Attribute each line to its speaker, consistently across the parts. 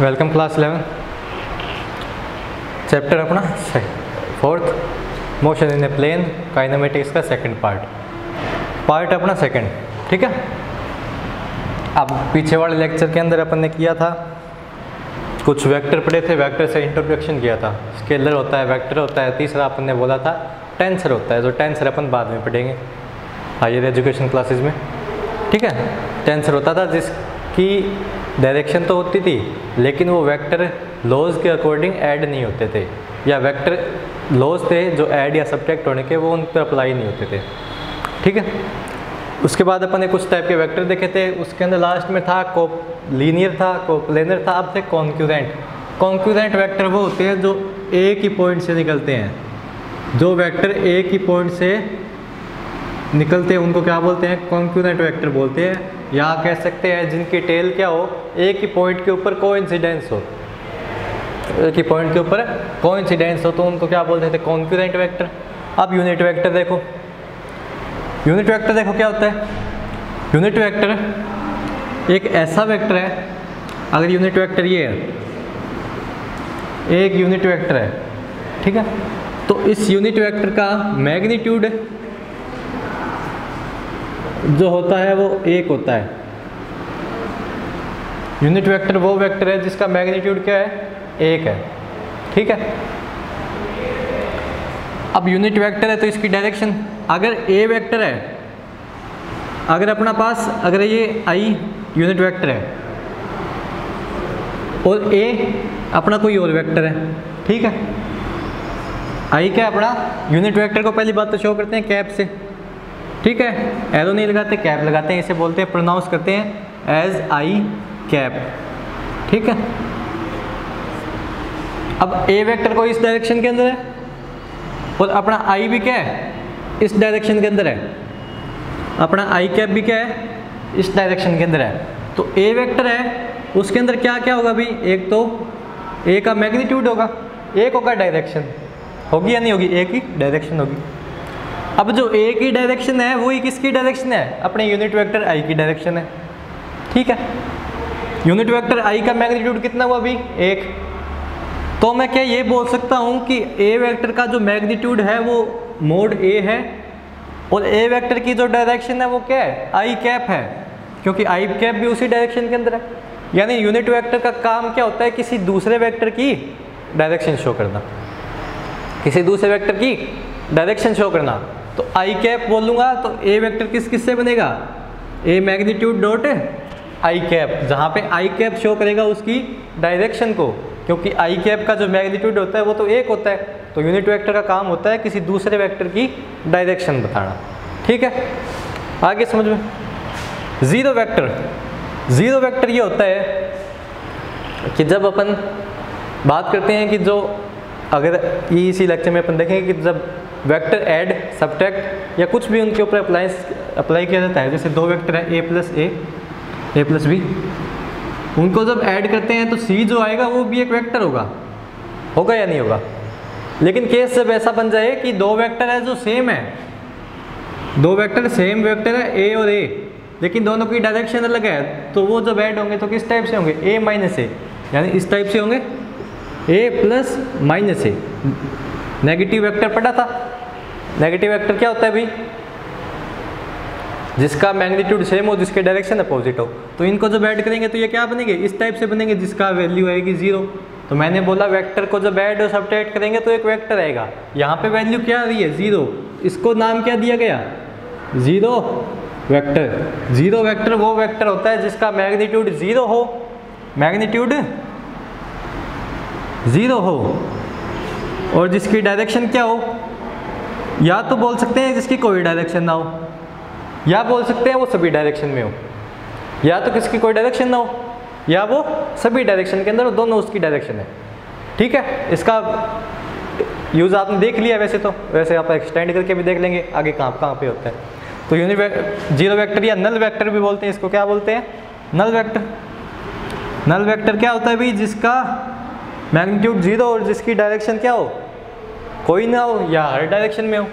Speaker 1: Welcome class eleven chapter अपना fourth motion in a plane kinematics का second part part अपना second ठीक है? अब पीछे वाले लेक्चर के अंदर अपन ने किया था, कुछ वेक्टर पढ़े थे वेक्टर से इंट्रोडक्शन किया था। स्केलर होता है वेक्टर होता है, तीसरा अपन ने बोला था टेंसर होता है, जो टेंसर अपन बाद में पढ़ेंगे हायर एजुकेशन क्लासेज में, ठीक है? टेंसर होता था जिसकी डायरेक्शन तो होती थी, लेकिन वो वेक्टर लॉज के अकॉर्डिंग ऐड नहीं होते थे। या वेक्टर लॉज थे जो ऐड या सब्ट्रैक्ट होने के, वो उन पर अप्लाई नहीं होते थे। ठीक है? उसके बाद अपन ने कुछ टाइप के वेक्टर देखे थे। उसके अंदर लास्ट में था को लीनियर था को प्लेनर था, अब थे कॉन्क्यूरेंट कॉन्क्यूरेंट वेक्टर वो होते हैं जो एक ही पॉइंट से निकलते हैं। जो वेक्टर एक ही पॉइंट से निकलते हैं, उनको क्या बोलते हैं? कॉन्क्यूरेंट वेक्टर बोलते हैं। या कह सकते हैं, जिनकी टेल क्या हो? एक ही पॉइंट के ऊपर को हो। एक ही पॉइंट के ऊपर को हो तो उनको क्या बोलते थे? Concurrent vector. अब यूनिट वेक्टर देखो। यूनिट वेक्टर देखो क्या होता है? यूनिट वेक्टर एक ऐसा वेक्टर है, अगर यूनिट वेक्टर ये है, एक यूनिट वेक्टर है, ठीक है? तो इस यूनिट वेक्टर का मैग्नीट्यूड जो होता है वो एक होता है। यूनिट वेक्टर वो वेक्टर है जिसका मैग्नीट्यूड क्या है? एक है। ठीक है? अब यूनिट वेक्टर है तो इसकी डायरेक्शन अगर ए वेक्टर है, अगर अपना पास, अगर ये आई यूनिट वेक्टर है, और ए अपना कोई और वेक्टर है, ठीक है? आई क्या अपना? यूनिट वेक्टर को पहली बात तो शो करते हैं कैप से। ठीक है? एरो नहीं लगाते कैप लगाते हैं, इसे बोलते हैं प्रोनाउंस करते हैं एज आई कैप ठीक है? अब ए वेक्टर को इस डायरेक्शन के अंदर है, और अपना आई भी क्या है? इस डायरेक्शन के अंदर है। अपना आई कैप भी क्या है? इस डायरेक्शन के अंदर है। तो ए वेक्टर है, उसके अंदर क्या क्या होगा भाई एक तो ए का मैग्नीट्यूड होगा। एक होगा डायरेक्शन होगी या नहीं होगी? एक ही डायरेक्शन होगी। अब जो ए की डायरेक्शन है वही किसकी डायरेक्शन है। अपने यूनिट वेक्टर आई की डायरेक्शन है। ठीक है? यूनिट वेक्टर आई का मैग्नीट्यूड कितना हुआ अभी? एक। तो मैं क्या ये बोल सकता हूँ कि ए वेक्टर का जो मैग्नीट्यूड है, वो मोड ए है। और ए वेक्टर की जो डायरेक्शन है, वो क्या है? आई कैप है। क्योंकि आई कैप भी उसी डायरेक्शन के अंदर है। यानी यूनिट वेक्टर का काम क्या होता है? किसी दूसरे वेक्टर की डायरेक्शन शो करना। किसी दूसरे वेक्टर की डायरेक्शन शो करना। तो आई कैप बोलूँगा तो ए वेक्टर किस किस से बनेगा A magnitude dot I cap जहाँ पे आई कैप शो करेगा उसकी डायरेक्शन को, क्योंकि आई कैप का जो मैग्नीट्यूड होता है, वो तो एक होता है। तो यूनिट वेक्टर का काम होता है किसी दूसरे वेक्टर की डायरेक्शन बताना। ठीक है? आगे समझ में? ज़ीरो वेक्टर ज़ीरो वेक्टर ये होता है कि जब अपन बात करते हैं कि जो अगर ये इसी लेक्चर में अपन देखेंगे कि जब वेक्टर ऐड सब्ट्रैक्ट या कुछ भी उनके ऊपर अप्लाई अप्लाई किया जाता है, जैसे दो वेक्टर है A plus A A plus B उनको जब ऐड करते हैं तो सी जो आएगा वो भी एक वेक्टर होगा। होगा या नहीं होगा? लेकिन केस जब ऐसा बन जाए कि दो वेक्टर है जो सेम है, दो वेक्टर सेम वेक्टर है ए और ए लेकिन दोनों की डायरेक्शन अलग है तो वो जब ऐड होंगे तो किस टाइप से होंगे? ए माइनस ए यानी इस टाइप से होंगे? A plus minus A negative vector पढ़ा था। नेगेटिव वेक्टर क्या होता है भाई जिसका मैग्नीट्यूड सेम हो, जिसके डायरेक्शन अपोजिट हो। तो इनको जब ऐड करेंगे तो ये क्या बनेंगे? इस टाइप से बनेंगे जिसका वैल्यू आएगी ज़ीरो तो मैंने बोला वेक्टर को जब ऐड और सब्ट्रैक्ट करेंगे तो एक वेक्टर आएगा। यहाँ पे वैल्यू क्या आ रही है? ज़ीरो इसको नाम क्या दिया गया? ज़ीरो वेक्टर ज़ीरो वेक्टर वो वेक्टर होता है जिसका मैग्नीट्यूड ज़ीरो हो। मैग्नीट्यूड ज़ीरो हो। और जिसकी डायरेक्शन क्या हो? या तो बोल सकते हैं जिसकी कोई डायरेक्शन ना हो, या बोल सकते हैं वो सभी डायरेक्शन में हो। या तो किसकी कोई डायरेक्शन ना हो, या वो सभी डायरेक्शन के अंदर दोनों उसकी डायरेक्शन है। ठीक है? इसका यूज़ आपने देख लिया वैसे तो। वैसे आप एक्सटेंड करके भी देख लेंगे, आगे कहाँ कहाँ पे होता है। तो यूनिट ज़ीरो वेक्टर या नल वेक्टर भी बोलते हैं, इसको क्या बोलते हैं? नल वेक्टर नल वेक्टर क्या होता है भाई? जिसका मैग्नीट्यूड ज़ीरो और जिसकी डायरेक्शन क्या हो? कोई ना हो या हर डायरेक्शन में हो।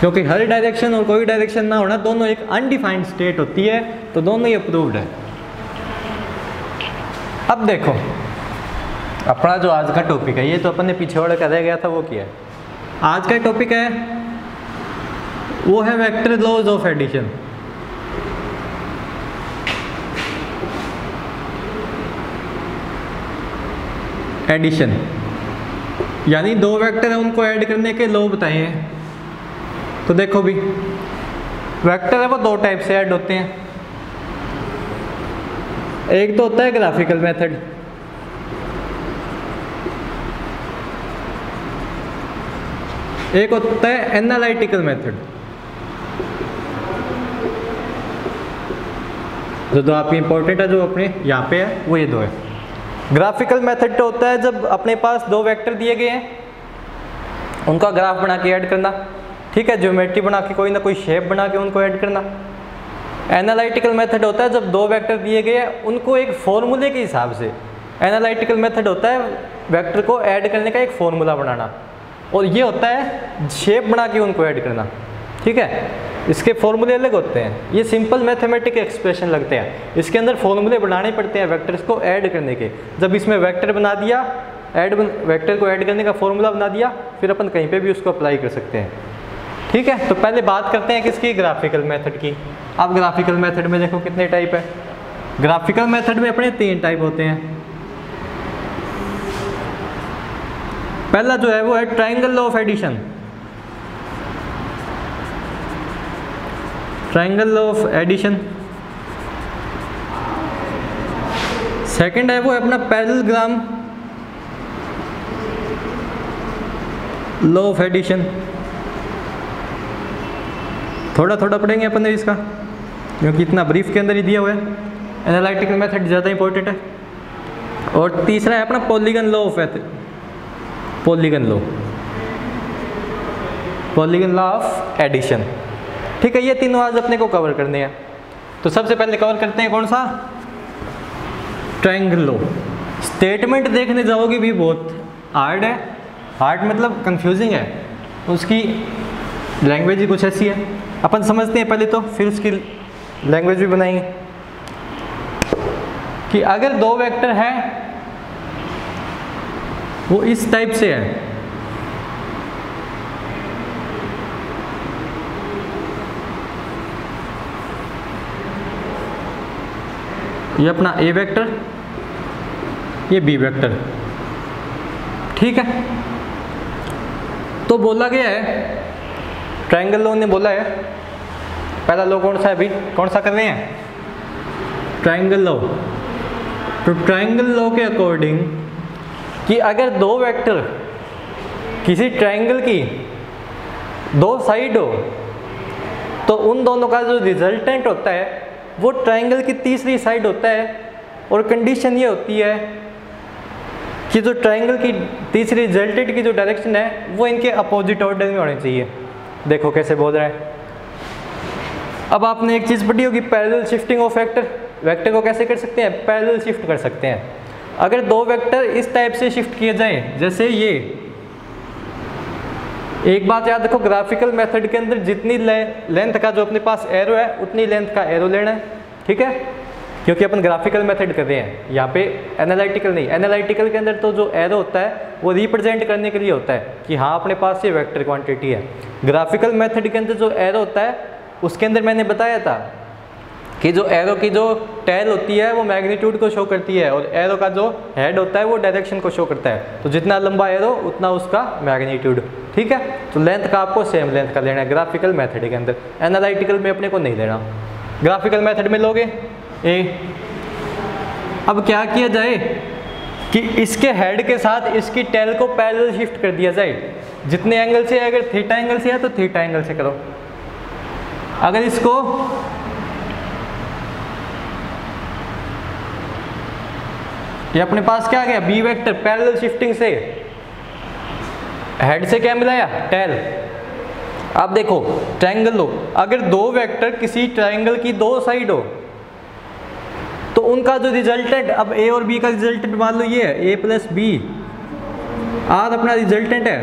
Speaker 1: क्योंकि हर डायरेक्शन और कोई डायरेक्शन ना होना, दोनों एक अनडिफाइंड स्टेट होती है तो दोनों ही अप्रूव्ड है। अब देखो, अपना जो आज का टॉपिक है, ये तो अपन ने पीछे वाला कर गया था, वो क्या है? आज का टॉपिक है, वो है vector laws of addition addition. यानी दो वेक्टर है, उनको ऐड करने के लो बताए। हैं तो देखो भी वेक्टर है, वो दो टाइप से ऐड होते हैं। एक तो होता है ग्राफिकल मेथड एक होता है एनालिटिकल मेथड जो दो आपकी इंपॉर्टेंट है, जो अपने यहाँ पे है, वो ये दो है। ग्राफिकल मेथड तो होता है जब अपने पास दो वेक्टर दिए गए हैं। उनका ग्राफ बना के ऐड करना, ठीक है, ज्योमेट्री बना के, कोई ना कोई शेप बना के उनको ऐड करना। एनालिटिकल मेथड होता है जब दो वेक्टर दिए गए हैं, उनको एक फॉर्मूले के हिसाब से। एनालिटिकल मेथड होता है वेक्टर को ऐड करने का एक फॉर्मूला बनाना। और ये होता है शेप बना के उनको ऐड करना, ठीक है? इसके फॉर्मूले अलग होते हैं। ये सिंपल मैथमेटिक एक्सप्रेशन लगते हैं। इसके अंदर फॉर्मूले बनाने पड़ते हैं वेक्टर्स को ऐड करने के। जब इसमें वेक्टर बना दिया ऐड वेक्टर को ऐड करने का फॉर्मूला बना दिया, फिर अपन कहीं पे भी उसको अप्लाई कर सकते हैं। ठीक है? तो पहले बात करते हैं किसकी? ग्राफिकल मेथड की। अब ग्राफिकल मेथड में देखो कितने टाइप है। ग्राफिकल मेथड में अपने तीन टाइप होते हैं। पहला जो है वो है triangle law of addition triangle of addition second है वो है अपना पैरेललोग्राम लॉ ऑफ़ एडिशन थोड़ा थोड़ा पढ़ेंगे अपन इसका, क्योंकि इतना ब्रीफ के अंदर ही दिया हुआ है। एनालिटिकल मेथड ज़्यादा इंपॉर्टेंट है। और तीसरा है अपना polygon law of polygon law polygon law of addition ठीक है, ये तीनों आज अपने को कवर करने हैं। तो सबसे पहले कवर करते हैं कौन सा? ट्रायंगल लॉ स्टेटमेंट देखने जाओगे भी बहुत हार्ड है। हार्ड मतलब कंफ्यूजिंग है। उसकी लैंग्वेज ही कुछ ऐसी है। अपन समझते हैं पहले तो फिर उसकी लैंग्वेज भी बनाएँगे। कि अगर दो वेक्टर है, वो इस टाइप से है। ये अपना ए वेक्टर, ये बी वेक्टर। ठीक है? तो बोला गया है ट्रायंगल लॉ ने बोला है, पहला लो कौन सा है अभी कौन सा कर रहे हैं? Triangle law. तो ट्रायंगल लो के अकॉर्डिंग कि अगर दो वेक्टर किसी ट्रायंगल की दो साइड हो तो उन दोनों का जो रिजल्टेंट होता है वो ट्रायंगल की तीसरी साइड होता है और कंडीशन ये होती है कि जो ट्रायंगल की तीसरी रिजल्टेंट की जो डायरेक्शन है, वो इनके अपोजिट ऑर्डर में होनी चाहिए। देखो कैसे बोल रहा है। अब आपने एक चीज़ पढ़ी होगी parallel shifting of vector vector को कैसे कर सकते हैं? पैरेलल शिफ्ट कर सकते हैं। अगर दो वेक्टर इस टाइप से शिफ्ट किए जाएँ, जैसे ये एक बात याद रखो ग्राफिकल मेथड के अंदर जितनी लेंथ का जो अपने पास एरो है, उतनी लेंथ का एरो लेना है, ठीक है? क्योंकि अपन ग्राफिकल मेथड कर रहे हैं। यहाँ पे एनालिटिकल नहीं एनालिटिकल के अंदर तो जो एरो होता है, वो रिप्रेजेंट करने के लिए होता है कि हाँ अपने पास ये वेक्टर क्वांटिटी है। ग्राफिकल मेथड के अंदर जो एरो होता है, उसके अंदर मैंने बताया था कि जो एरो की जो टेल होती है, वो मैग्नीट्यूड को शो करती है और एरो का जो हेड होता है, वो डायरेक्शन को शो करता है। तो जितना लंबा एरो उतना उसका मैग्नीट्यूड ठीक है? तो लेंथ का आपको सेम लेंथ का लेना है ग्राफिकल मेथड के अंदर। एनालिटिकल में अपने को नहीं लेना। ग्राफिकल मेथड में लोगे? ए अब क्या किया जाए कि इसके हेड के साथ इसकी टेल को पैरेलल शिफ्ट कर दिया जाए। जितने एंगल से अगर थीटा एंगल से है तो थीटा एंगल से करो। अगर इसको ये अपने पास क्या आ गया? बी वेक्टर पैरेलल शिफ्टिंग से। हेड से क्या मिलाया टेल अब देखो ट्रायंगल लो। अगर दो वेक्टर किसी ट्रायंगल की दो साइड हो तो उनका जो रिजल्टेंट अब ए और बी का रिजल्टेंट मान लो ये है ए प्लस बी आर अपना रिजल्टेंट है।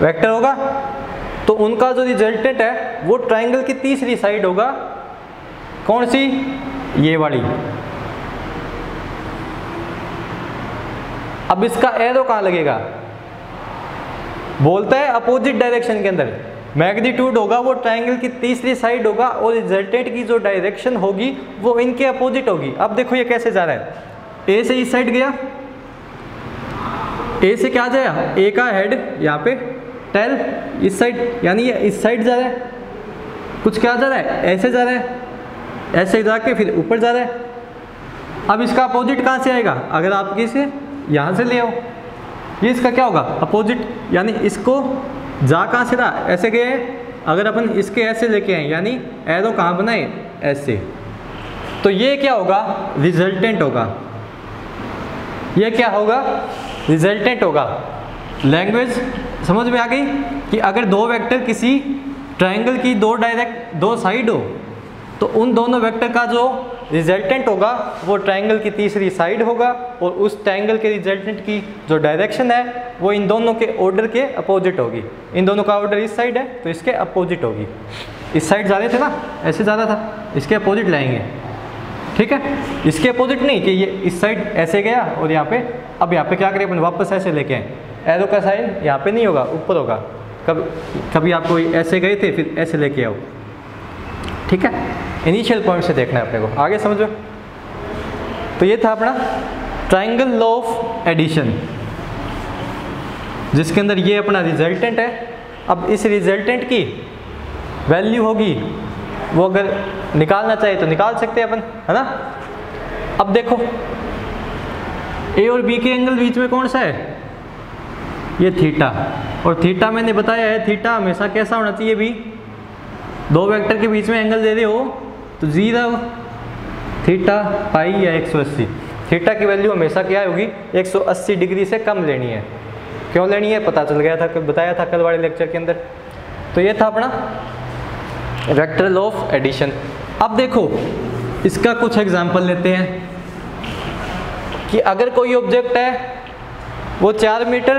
Speaker 1: वेक्टर होगा। तो उनका जो रिजल्टेंट है, वो ट्रायंगल की तीसरी साइड होगा। कौन सी? ये वाली। अब इसका एरो कहाँ लगेगा? बोलता है अपोजिट डायरेक्शन के अंदर। मैग्नीट्यूड होगा वो ट्राइंगल की तीसरी साइड होगा और रिजल्टेंट की जो डायरेक्शन होगी वो इनके अपोजिट होगी। अब देखो ये कैसे जा रहा है। ए से इस साइड गया। ए से क्या जाएगा ए का हेड यहाँ पे। टेल इस साइड यानी ये इस साइड जा रहा है। कुछ क्या जा रहा है? ऐसे जा रहा है। ऐसे जाके फिर ऊपर जा रहा है। अब इसका अपोजिट कहाँ से आएगा? अगर आप किसे यहाँ से ले आओ। ये इसका क्या होगा? अपोजिट यानी इसको जा कहाँ से रहा? ऐसे गए, अगर अपन इसके ऐसे लेके आए, यानी एरो कहाँ बनाए? ऐसे तो ये क्या होगा? रिजल्टेंट होगा। ये क्या होगा? रिजल्टेंट होगा। लैंग्वेज समझ में आ गई? कि अगर दो वेक्टर किसी ट्रायंगल की दो डायरेक्ट दो साइड हो तो उन दोनों वेक्टर का जो रिजल्टेंट होगा, वो ट्रायंगल की तीसरी साइड होगा और उस ट्रायंगल के रिजल्टेंट की जो डायरेक्शन है, वो इन दोनों के ऑर्डर के अपोजिट होगी। इन दोनों का ऑर्डर इस साइड है तो इसके अपोजिट होगी। इस साइड जा रहे थे ना, ऐसे जा रहा था, इसके अपोजिट लाएँगे। ठीक है? इसके अपोजिट नहीं, कि ये इस साइड ऐसे गया और यहाँ पे, अब यहाँ पे क्या करें अपन, वापस ऐसे लेके आए। एरो का साइन यहाँ पे नहीं होगा, ऊपर होगा। कब, कभी आप कोई ऐसे गए थे, फिर ऐसे लेके आओ। ठीक है? इनिशियल पॉइंट से देखना है अपने को। आगे समझो? तो ये था अपना ट्राइंगल लॉ ऑफ़ एडिशन जिसके अंदर ये अपना रिजल्टेंट है। अब इस रिजल्टेंट की वैल्यू होगी, वो अगर निकालना चाहिए तो निकाल सकते हैं अपन, है ना? अब देखो ए और बी के एंगल बीच में कौन सा है? ये थीटा और थीटा मैंने बताया है थीटा हमेशा कैसा होना चाहिए भी दो वेक्टर के बीच में एंगल दे रहे हो तो ज़ीरो, थीटा, पाई या 180 थीटा की वैल्यू हमेशा क्या होगी? 180 डिग्री से कम लेनी है। क्यों लेनी है? पता चल गया था बताया था कल वाले लेक्चर के अंदर। तो ये था अपना वेक्टर ऑफ़ एडिशन। अब देखो, इसका कुछ एग्जांपल लेते हैं कि अगर कोई ऑब्जेक्ट है, वो चार मीटर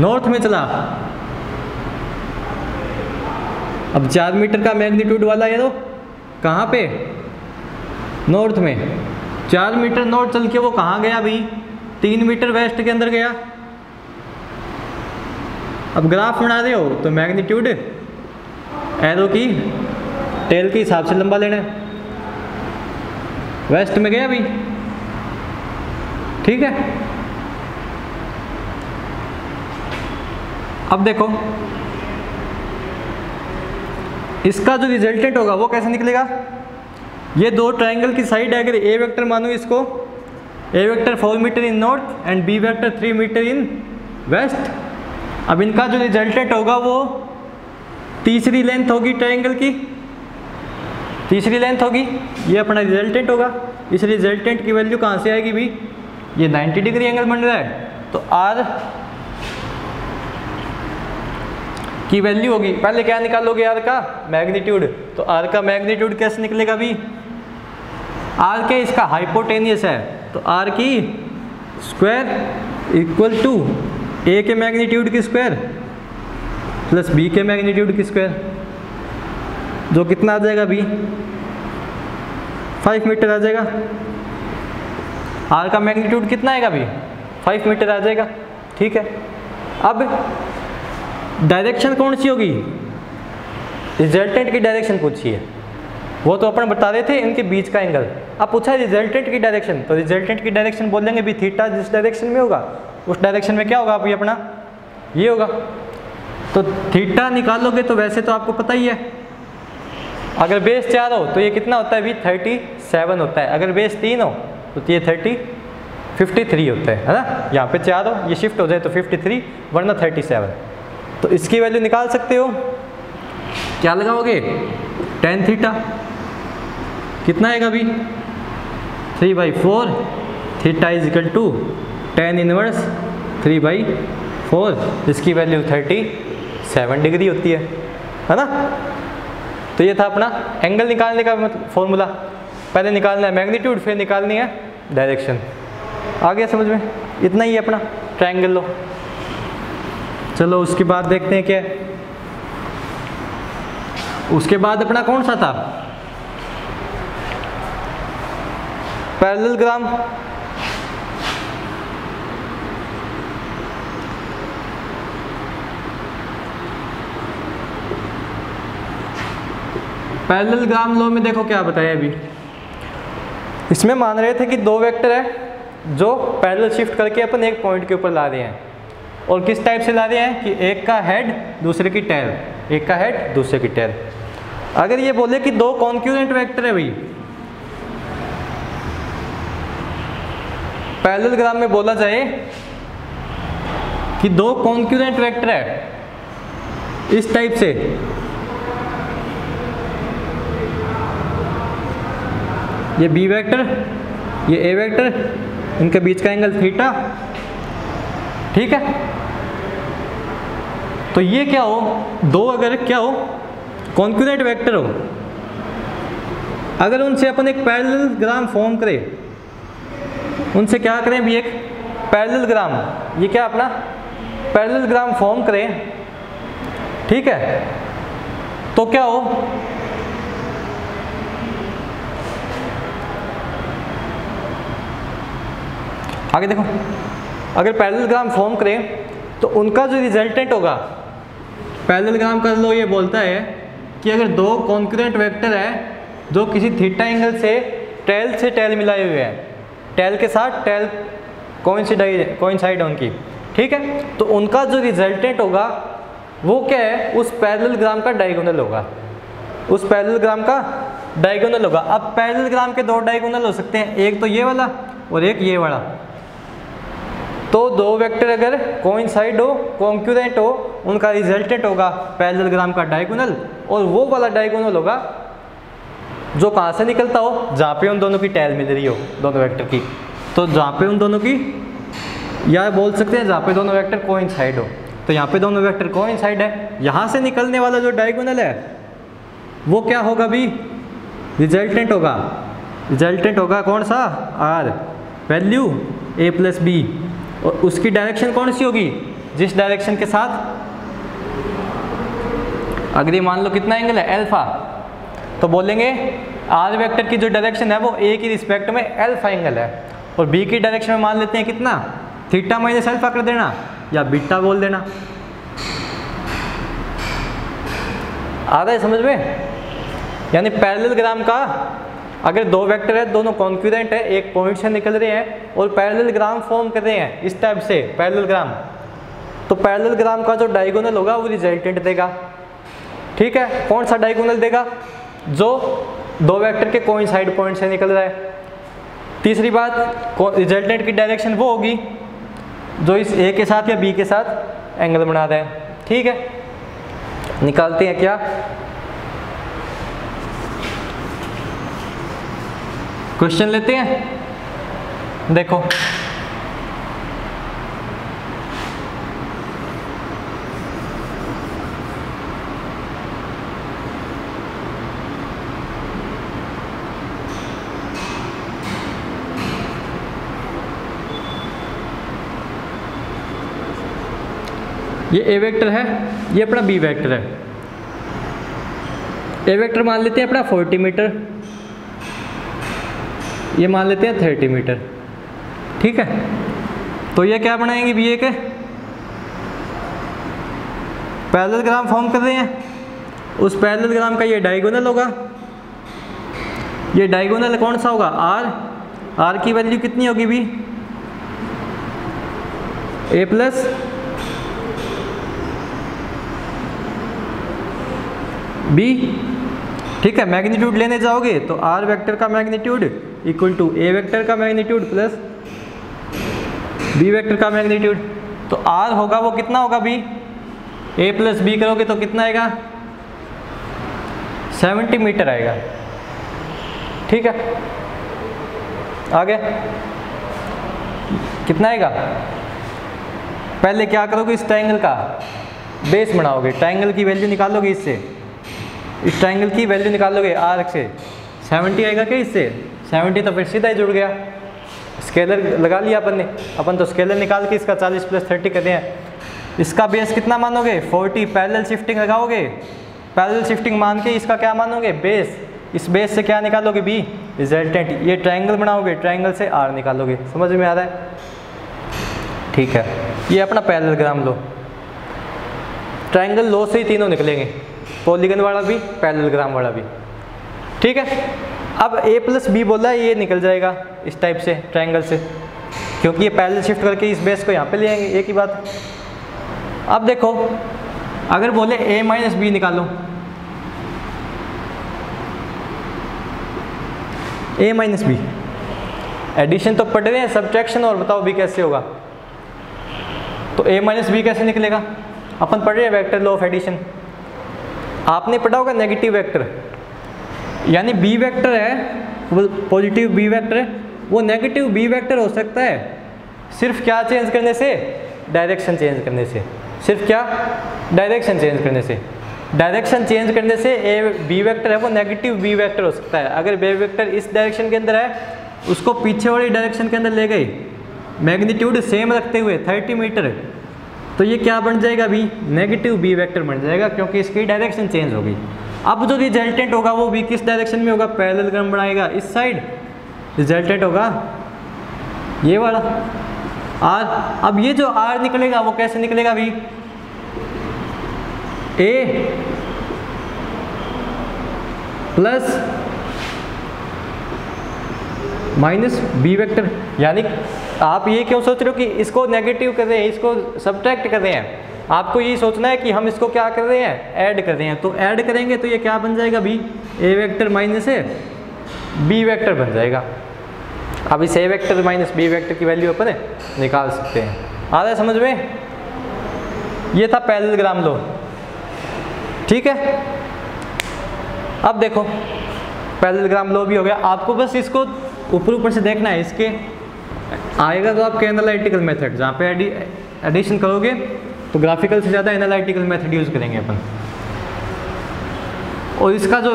Speaker 1: नॉर्थ में चला। अब चार मीटर का मैग्नीट्यूड वाला है तो कहाँ पे? नॉर्थ में। चार मीटर नॉर्थ चल के वो कहाँ गया भाई? तीन मीटर वेस्ट के अंदर गया। अब ग्राफ बना रहे हो तो मैग्नीट्यूड एरो की टेल के हिसाब से लंबा लेना है। वेस्ट में गया भाई। ठीक है? अब देखो। इसका जो रिजल्टेंट होगा, वो कैसे निकलेगा? ये दो ट्रायंगल की साइड है, अगर ए वेक्टर मानो इसको A vector four metre in north and B vector three metre in west अब इनका जो रिजल्टेंट होगा, वो तीसरी लेंथ होगी ट्रायंगल की। तीसरी लेंथ होगी। ये अपना रिजल्टेंट होगा। इस रिजल्टेंट की वैल्यू कहाँ से आएगी भी? ये 90 डिग्री एंगल बन रहा है। तो आर की वैल्यू होगी? पहले क्या निकालोगे आर का? मैग्नीट्यूड तो आर का मैग्नीट्यूड कैसे निकलेगा अभी? आर के इसका हाइपोटेनियस है। तो आर की स्क्वायर इक्वल टू ए के मैग्नीट्यूड की स्क्वायर प्लस बी के मैग्नीट्यूड की स्क्वायर जो कितना आ जाएगा बी फाइव मीटर आ जाएगा। आर का मैग्नीट्यूड कितना आएगा अभी? फाइव मीटर आ जाएगा। ठीक है। अब डायरेक्शन कौन सी होगी? रिजल्टेंट की डायरेक्शन पूछी है वो तो अपन बता रहे थे इनके बीच का एंगल अब पूछा है रिजल्टेंट की डायरेक्शन तो रिजल्टेंट की डायरेक्शन बोलेंगे भी थीटा जिस डायरेक्शन में होगा, उस डायरेक्शन में क्या होगा अभी अपना? ये होगा। तो थीटा निकालोगे तो वैसे तो आपको पता ही है। अगर बेस चार हो तो ये कितना होता है अभी थर्टी सेवन होता है। अगर बेस तीन हो तो ये थर्टी फिफ्टी थ्री होता है है ना? यहाँ पे चार हो, ये शिफ्ट हो जाए तो फिफ्टी थ्री वरना थर्टी सेवन तो इसकी वैल्यू निकाल सकते हो। क्या लगाओगे? टेन थीटा कितना आएगा अभी? Three by four theta is equal to tan inverse three by four इसकी वैल्यू थर्टी सेवन डिग्री होती है। है ना? तो ये था अपना एंगल निकालने का मतलब फॉर्मूला पहले निकालना है मैग्नीट्यूड फिर निकालनी है डायरेक्शन आ गया समझ में? इतना ही है अपना ट्रायंगल लो। चलो उसके बाद देखते हैं क्या उसके बाद अपना कौन सा था? पैरेललोग्राम पैरेललोग्राम लॉ में देखो क्या बताया अभी। इसमें मान रहे थे कि दो वेक्टर है जो पैरेलल शिफ्ट करके अपन एक पॉइंट के ऊपर ला रहे हैं। और किस टाइप से ला रहे हैं? कि एक का हेड दूसरे की टेल एक का हेड दूसरे की टेल अगर ये बोले कि दो कॉन्क्यूरेंट वेक्टर है भाई पैरेललोग्राम में बोला जाए कि दो कॉन्क्यूरेंट वेक्टर है, इस टाइप से. ये बी वेक्टर ये ए वेक्टर इनके बीच का एंगल थीटा ठीक है? तो ये क्या हो? दो अगर क्या हो? कॉन्क्यूनेट वेक्टर हो। अगर उनसे अपन एक पैरेलल ग्राम फॉर्म करें, उनसे क्या करें भी एक? पैरेललोग्राम ये क्या अपना? पैरेलल ग्राम फॉर्म करें। ठीक है? तो क्या हो? आगे देखो। अगर पैरेललोग्राम फॉर्म करें तो उनका जो रिजल्टेंट होगा पैरेललोग्राम का लो ये बोलता है कि अगर दो कॉन्क्रेंट वेक्टर है, जो किसी थीटा एंगल से टेल से टेल मिलाए हुए हैं टेल के साथ टेल कोइंसाइड कोइंसाइड उनकी, ठीक है? तो उनका जो रिजल्टेंट होगा, वो क्या है? उस पैरेललोग्राम का डायगोनल होगा। उस पैरेललोग्राम का डायगोनल होगा। अब पैरेललोग्राम के दो डायगोनल हो सकते हैं, एक तो ये वाला और एक ये वाला। तो दो वेक्टर अगर कोइंसाइड हो कॉन्क्यूरेंट हो, उनका रिजल्टेंट होगा पैरेललोग्राम का डायगोनल और वो वाला डायगोनल होगा जो कहाँ से निकलता हो, जहाँ पे उन दोनों की टैल मिल रही हो, दोनों वेक्टर की। तो जहाँ पे उन दोनों की, या बोल सकते हैं जहाँ पे दोनों वेक्टर कोइंसाइड हो। तो यहाँ पे दोनों वेक्टर कोइंसाइड है। यहाँ से निकलने वाला जो डायगोनल है, वो क्या होगा भी रिजल्टेंट होगा। रिजल्टेंट होगा कौन सा? R. Value A plus B. और उसकी डायरेक्शन कौन सी होगी? जिस डायरेक्शन के साथ? अगर ये मान लो कितना एंगल है? एल्फा तो बोलेंगे आर वेक्टर की जो डायरेक्शन है वो ए की रिस्पेक्ट में एल्फा एंगल है। और बी की डायरेक्शन में मान लेते हैं कितना? थीटा माइनस एल्फा कर देना, या बीटा बोल देना। आ है समझ में? यानी पैरेलल ग्राम का अगर दो वेक्टर है, दोनों कॉन्क्यूरेंट है, एक पॉइंट से निकल रहे हैं और पैरेललोग्राम फॉर्म कर रहे हैं, इस टाइप से पैरेललोग्राम तो पैरेललोग्राम का जो डायगोनल होगा, वो रिजल्टेंट देगा। ठीक है? कौन सा डायगोनल देगा? जो दो वेक्टर के कोई कोइंसाइड पॉइंट से निकल रहा है। तीसरी बात रिजल्टेंट की डायरेक्शन वो होगी, जो इस ए के साथ या बी के साथ एंगल बना रहे हैं। ठीक है? निकालते हैं क्या? क्वेश्चन लेते हैं? देखो। ये ए वेक्टर है, ये अपना बी वेक्टर है। ए वेक्टर मान लेते हैं अपना 40 मीटर ये मान लेते हैं 30 मीटर। ठीक है? तो ये क्या बनाएँगे बी ए के? पैदल पैरेललोग्राम फॉर्म कर रहे हैं। उस पैदल पैरेललोग्राम का ये डायगोनल होगा। ये डायगोनल कौन सा होगा? आर आर की वैल्यू कितनी होगी बी ए प्लस बी ठीक है मैग्नीट्यूड लेने जाओगे तो आर वेक्टर का magnitude equal to A vector का मैग्नीट्यूड प्लस बी वेक्टर का मैग्नीट्यूड। तो आर होगा वो कितना होगा बी? ए प्लस बी करोगे तो कितना आएगा? 70 मीटर आएगा। ठीक है? आगे। कितना आएगा? पहले क्या करोगे इस ट्रायंगल का? बेस बनाओगे। ट्रायंगल की वैल्यू निकालोगे इससे। इस ट्रायंगल की वैल्यू निकालोगे आर से। 70 आएगा क्या इससे? 70 तो फिर सीधा ही जुड़ गया। स्केलर लगा लिया अपन ने। अपन तो स्केलर निकाल के इसका 40 प्लस थर्टी कर हैं इसका बेस कितना मानोगे? 40 पैरेलल शिफ्टिंग लगाओगे? पैरेलल शिफ्टिंग मान के इसका क्या मानोगे? बेस इस बेस से क्या निकालोगे बी रिजल्टेंट ये ट्राइंगल बनाओगे। ट्राइंगल से आर निकालोगे। समझ में आ रहा है? ठीक है। ये अपना पैरेललोग्राम लो। ट्राइंगल लो से ही तीनों निकलेंगे। पॉलीगन वाला भी पैरेललोग्राम वाला भी। ठीक है? अब ए प्लस बी बोला ये निकल जाएगा इस टाइप से ट्राइंगल से। क्योंकि ये पैरेलल शिफ्ट करके इस बेस को यहाँ पे ले आएँगे, एक ही बात। अब देखो, अगर बोले ए माइनस बी निकालो। ए माइनस बी एडिशन तो पढ़ रहे हैं सब्ट्रैक्शन और बताओ बी कैसे होगा। तो ए माइनस बी कैसे निकलेगा? अपन पढ़ रहे हैं वेक्टर लॉ ऑफ़ एडिशन आपने पढ़ा होगा नेगेटिव वेक्टर यानी बी वेक्टर है, वो पॉजिटिव बी वेक्टर है, वो नेगेटिव बी वेक्टर हो सकता है। सिर्फ़ क्या चेंज करने से? डायरेक्शन चेंज करने से। सिर्फ़ क्या? डायरेक्शन चेंज करने से। डायरेक्शन चेंज करने से ए बी वेक्टर है, वो नेगेटिव बी वेक्टर हो सकता है। अगर बी वेक्टर इस डायरेक्शन के अंदर है, उसको पीछे वाली डायरेक्शन के अंदर ले गई मैग्नीट्यूड सेम रखते हुए 30 मीटर तो ये क्या बन जाएगा अभी? नेगेटिव बी वेक्टर बन जाएगा, क्योंकि इसकी डायरेक्शन चेंज हो गई। अब जो रिजल्टेंट होगा वो भी किस डायरेक्शन में होगा? पैरेलल बनाएगा इस साइड रिजल्टेंट होगा ये वाला। आर अब ये जो आर निकलेगा वो कैसे निकलेगा अभी? A plus minus B vector यानी आप ये क्यों सोच रहे हो कि इसको नेगेटिव कर रहे हैं, इसको सब्ट्रैक्ट कर रहे हैं? आपको ये सोचना है कि हम इसको क्या कर रहे हैं? ऐड कर रहे हैं। तो ऐड करेंगे तो ये क्या बन जाएगा? बी ए वेक्टर माइनस है बी वेक्टर बन जाएगा। अब इस A vector minus B vector की वैल्यू अपन निकाल सकते हैं। आ रहा है समझ में? ये था पैरेललोग्राम लो ठीक है? अब देखो पैरेललोग्राम लो भी हो गया। आपको बस इसको ऊपर ऊपर से देखना है। इसके आएगा तो आपके एनालिटिकल मेथड जहाँ पे एडिशन करोगे। तो ग्राफिकल से ज़्यादा एनालिटिकल मेथड यूज़ करेंगे अपन। और इसका जो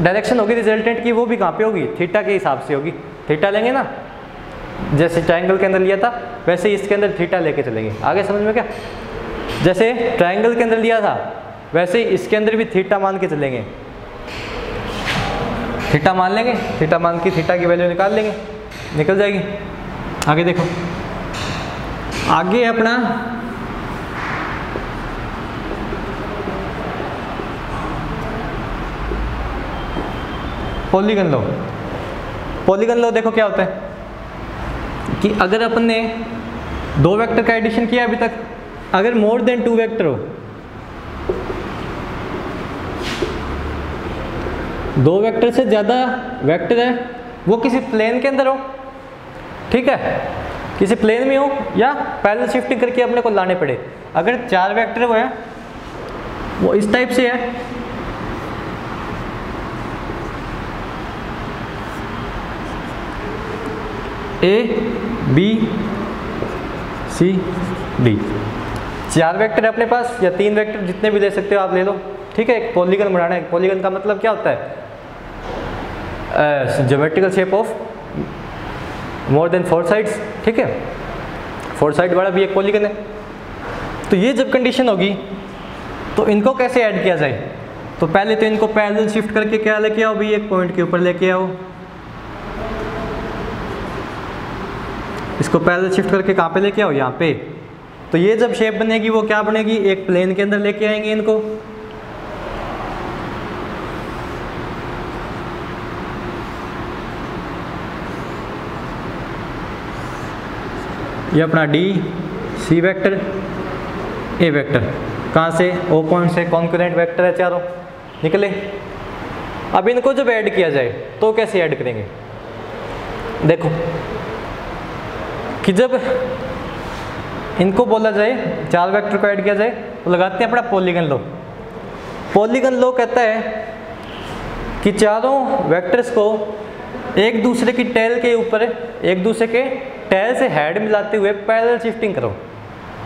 Speaker 1: डायरेक्शन होगी रिजल्टेंट की, वो भी कहाँ पे होगी? थीटा के हिसाब से होगी। थीटा लेंगे ना? जैसे ट्राइंगल के अंदर लिया था, वैसे ही इसके अंदर थीटा लेके चलेंगे। आगे समझ में क्या जैसे ट्राइंगल के अंदर लिया था, वैसे ही इसके अंदर भी थीटा मान के चलेंगे। थीटा मान लेंगे। थीटा मान के थीटा की वैल्यू निकाल लेंगे। निकल जाएगी। आगे देखो। आगे अपना पॉलीगन लो। पॉलीगन लो देखो क्या होता है? कि अगर अपन ने दो वेक्टर का एडिशन किया अभी तक, अगर मोर देन टू वेक्टर हो, दो वेक्टर से ज़्यादा वेक्टर है, वो किसी प्लेन के अंदर हो, ठीक है? किसी प्लेन में हो, या पैरेलल शिफ्टिंग करके अपने को लाने पड़े। अगर चार वेक्टर वो है, वो इस टाइप से है ए बी सी डी चार वेक्टर है अपने पास, या तीन वेक्टर जितने भी ले सकते हो आप ले लो। ठीक है, एक पॉलीगन बनाना है। पॉलीगन का मतलब क्या होता है? Geometrical shape of more than four sides ठीक है? फोर साइड वाला भी एक पॉलीगन है। तो ये जब कंडीशन होगी तो इनको कैसे ऐड किया जाए? तो पहले तो इनको पैरेलल शिफ्ट करके क्या लेके आओ भी एक पॉइंट के ऊपर लेके आओ। इसको पैरेलल शिफ्ट करके कहाँ पे लेके आओ? यहाँ पे। तो ये जब शेप बनेगी, वो क्या बनेगी? एक प्लेन के अंदर लेके आएँगे इनको। ये अपना D C vector A vector कहाँ से? ओ पॉइंट से। कॉन्कुरेंट वेक्टर है चारों। निकले। अब इनको जब ऐड किया जाए तो कैसे ऐड करेंगे? देखो। कि जब इनको बोला जाए चार वेक्टर को ऐड किया जाए तो लगाते हैं अपना पॉलीगन लो पॉलीगन लो कहता है कि चारों वेक्टर्स को एक दूसरे की टेल के ऊपर, एक दूसरे के टेल से हेड मिलाते हुए पैरेलल शिफ्टिंग करो।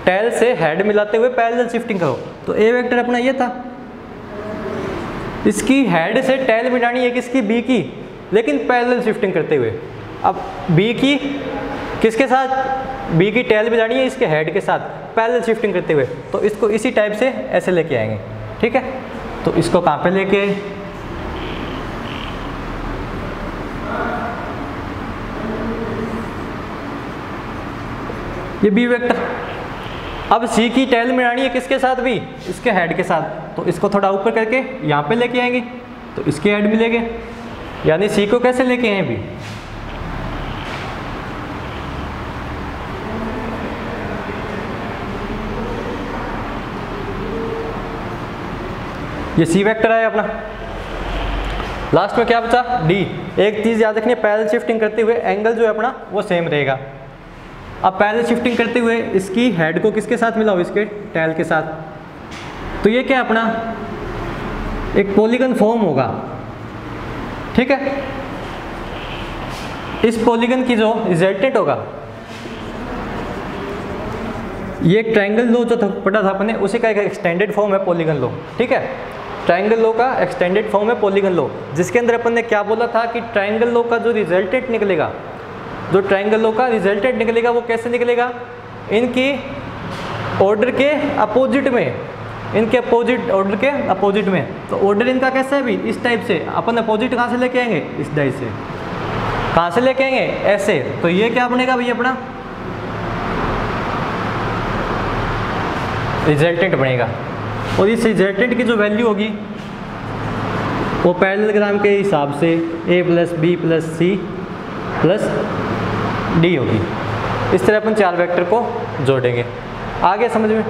Speaker 1: टेल से हेड मिलाते हुए पैरेलल शिफ्टिंग करो। तो ए वेक्टर अपना ये था। इसकी हेड से टेल मिलानी है किसकी? बी की। लेकिन पैरेलल शिफ्टिंग करते हुए। अब बी की किसके साथ? बी की टेल भी जानी है इसके हेड के साथ पैरेलल शिफ्टिंग करते हुए। तो इसको इसी टाइप से ऐसे लेके आएँगे, ठीक है? तो इसको कहाँ पे लेके? ये बी वेक्टर अब सी की टेल में आनी है किसके साथ भी? इसके हेड के साथ। तो इसको थोड़ा ऊपर करके यहाँ पे लेके आएँगे। तो इसके हेड भी यानी सी को कैसे लेके आए भी ये सी वेक्टर है अपना। लास्ट में क्या बचा? डी एक चीज़ याद रखनी पैरल शिफ्टिंग करते हुए एंगल जो है अपना, वो सेम रहेगा। अब पैरल शिफ्टिंग करते हुए इसकी हेड को किसके साथ मिलाओ? इसके टैल के साथ। तो ये क्या अपना? एक पॉलीगन फॉर्म होगा। ठीक है? इस पॉलीगन की जो रिजल्टेंट होगा, ये ट्रायंगल लो जो पढ़ा था अपने, उसी का एक एक्सटेंडेड फॉर्म है पॉलीगन लो। ठीक है? ट्रायंगल लो का एक्सटेंडेड फॉर्म है पॉलीगन लो जिसके अंदर अपन ने क्या बोला था कि ट्रायंगल लो का जो रिजल्टेंट निकलेगा, जो ट्रायंगल लो का रिजल्टेंट निकलेगा, वो कैसे निकलेगा? इनकी ऑर्डर के अपोजिट में, इनके अपोजिट ऑर्डर के अपोजिट में। तो ऑर्डर इनका कैसा है भी इस टाइप से। अपन अपोजिट कहाँ से लेके आएँगे? इस टाइप से। कहाँ से लेके आएँगे? ऐसे तो ये क्या बनेगा भाई अपना? रिजल्टेंट बनेगा। और इस रिजल्टेंट की जो वैल्यू होगी, वो पैरेललोग्राम के हिसाब से A plus B plus C plus D होगी। इस तरह अपन चार वेक्टर को जोड़ेंगे। आगे समझ में?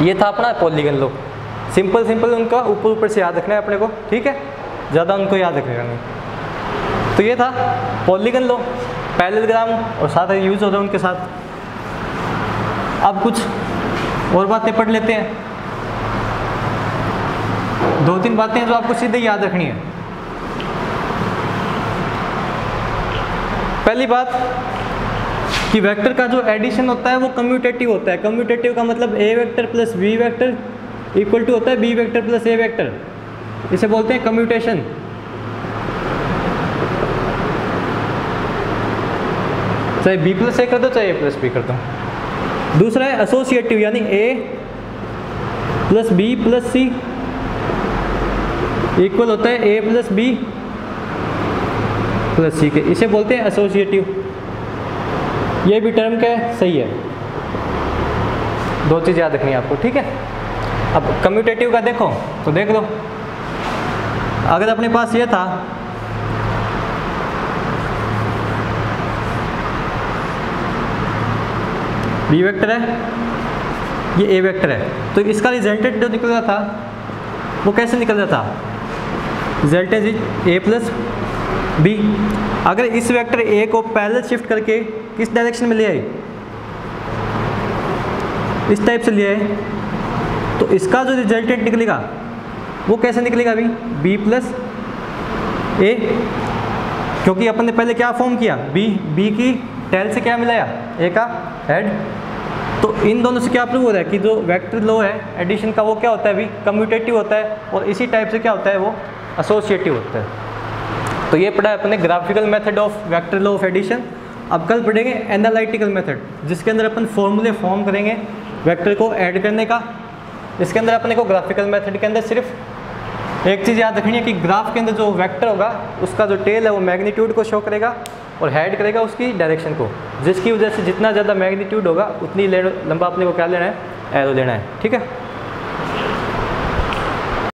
Speaker 1: ये था अपना पॉलीगन लो सिंपल सिंपल उनका ऊपर ऊपर से याद रखना है अपने को, ठीक है? ज़्यादा उनको याद रखेगा नहीं। तो ये था पॉलीगन लो पैरेललोग्राम और साथ यूज़ हो रहा है उनके साथ। अब कुछ और बातें पढ़ लेते हैं। दो तीन बातें जो आपको सीधे याद रखनी है। पहली बात कि वेक्टर का जो एडिशन होता है वो कम्यूटेटिव होता है। कम्यूटेटिव का मतलब A vector plus B vector equal to होता है B vector plus A vector. इसे बोलते हैं कम्यूटेशन। चाहे बी प्लस ए कर दो, चाहे ए प्लस बी कर दो। दूसरा है एसोसिएटिव यानी A plus B plus C equal होता है A plus B plus C के। इसे बोलते हैं एसोसिएटिव ये भी टर्म क्या है? सही है। दो चीज़ याद रखनी है आपको, ठीक है? अब कम्यूटेटिव का देखो तो देख लो। अगर अपने पास ये था बी वेक्टर है, ये ए वेक्टर है। तो इसका रिजल्टेंट जो निकल रहा था, वो कैसे निकल रहा था? Resultant is A plus B. अगर इस वेक्टर ए को पैरेलल शिफ्ट करके किस डायरेक्शन में ले आए? इस टाइप से ले आए। तो इसका जो रिजल्टेंट निकलेगा, वो कैसे निकलेगा अभी? B plus A. क्योंकि अपन ने पहले क्या फॉर्म किया? बी बी की टेल से क्या मिलाया? ए का हेड तो इन दोनों से क्या प्रूव हो रहा है कि जो वेक्टर लो है एडिशन का वो क्या होता है अभी? कम्यूटेटिव होता है और इसी टाइप से क्या होता है वो? एसोसिएटिव होता है। तो ये पढ़ा है अपने graphical method of vector law of addition अब कल पढ़ेंगे एनालिटिकल मेथड जिसके अंदर अपन फॉर्मूले फॉर्म करेंगे वेक्टर को ऐड करने का। इसके अंदर अपने को ग्राफिकल मेथड के अंदर सिर्फ़ एक चीज़ याद रखनी है कि ग्राफ के अंदर जो वेक्टर होगा, उसका जो टेल है वो मैग्नीट्यूड को शो करेगा और हेड करेगा उसकी डायरेक्शन को, जिसकी वजह से जितना ज़्यादा मैग्नीट्यूड होगा, उतनी लंबा अपने को क्या लेना है? एरो लेना है। ठीक है?